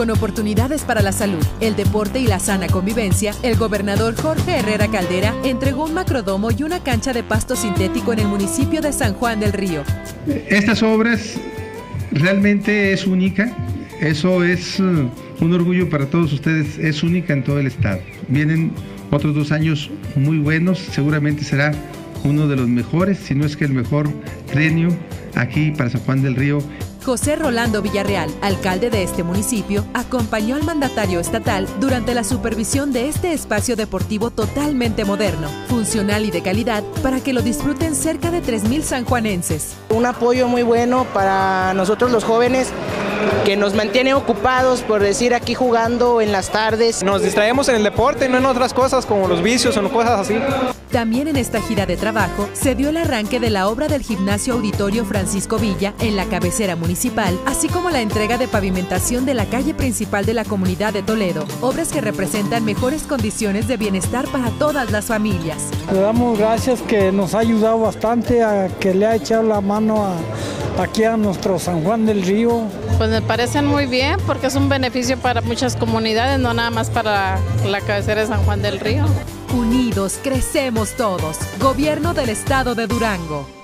Con oportunidades para la salud, el deporte y la sana convivencia, el gobernador Jorge Herrera Caldera entregó un macrodomo y una cancha de pasto sintético en el municipio de San Juan del Río. Estas obras realmente es única, eso es uh, un orgullo para todos ustedes, es única en todo el estado. Vienen otros dos años muy buenos, seguramente será uno de los mejores, si no es que el mejor trienio aquí para San Juan del Río. José Rolando Villarreal, alcalde de este municipio, acompañó al mandatario estatal durante la supervisión de este espacio deportivo totalmente moderno, funcional y de calidad para que lo disfruten cerca de 3.000 sanjuanenses. Un apoyo muy bueno para nosotros los jóvenes que nos mantiene ocupados, por decir, aquí jugando en las tardes. Nos distraemos en el deporte, no en otras cosas como los vicios o cosas así. También en esta gira de trabajo se dio el arranque de la obra del gimnasio auditorio Francisco Villa en la cabecera municipal, así como la entrega de pavimentación de la calle principal de la comunidad de Toledo, obras que representan mejores condiciones de bienestar para todas las familias. Le damos gracias que nos ha ayudado bastante, a que le ha echado la mano a aquí a nuestro San Juan del Río. Pues me parecen muy bien porque es un beneficio para muchas comunidades, no nada más para la cabecera de San Juan del Río. Unidos crecemos todos. Gobierno del Estado de Durango.